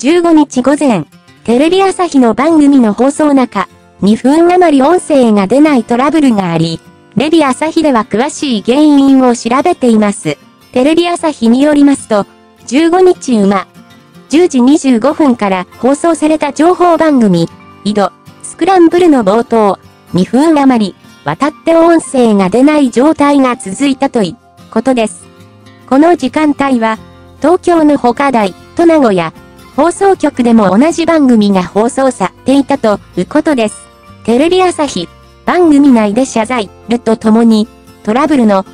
15日午前、テレビ朝日の番組の放送中、2分余り音声が出ないトラブルがあり、レビ朝日では詳しい原因を調べています。テレビ朝日によりますと、15日馬、10時25分から放送された情報番組、井戸、スクランブルの冒頭、2分余り、渡って音声が出ない状態が続いたということです。この時間帯は、東京の他台、都名古屋、放送局でも同じ番組が放送されていたということです。テレビ朝日、番組内で謝罪るとともに、トラブルの